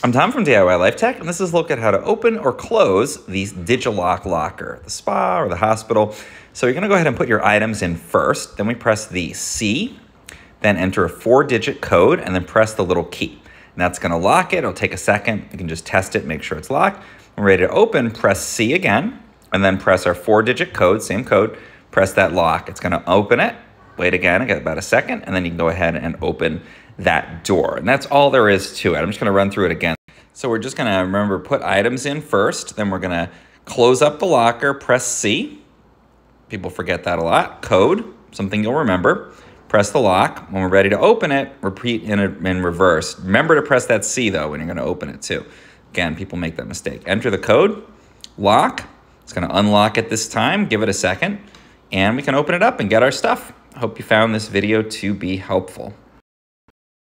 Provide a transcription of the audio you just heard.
I'm Tom from DIY Life Tech, and this is a look at how to open or close the Digilock locker, the spa or the hospital. So you're gonna go ahead and put your items in first, then we press the C, then enter a four digit code, and then press the little key. And that's gonna lock it, it'll take a second. You can just test it, make sure it's locked. When we're ready to open, press C again, and then press our four digit code, same code, press that lock. It's gonna open it, wait again, I got about a second, and then you can go ahead and open that door. And that's all there is to it. I'm just gonna run through it again. So we're just gonna remember put items in first, then we're gonna close up the locker, press C. People forget that a lot. Code, something you'll remember. Press the lock. When we're ready to open it, repeat in, a, in reverse. Remember to press that C though when you're gonna open it too. Again, people make that mistake. Enter the code, lock. It's gonna unlock it this time, give it a second, and we can open it up and get our stuff. Hope you found this video to be helpful.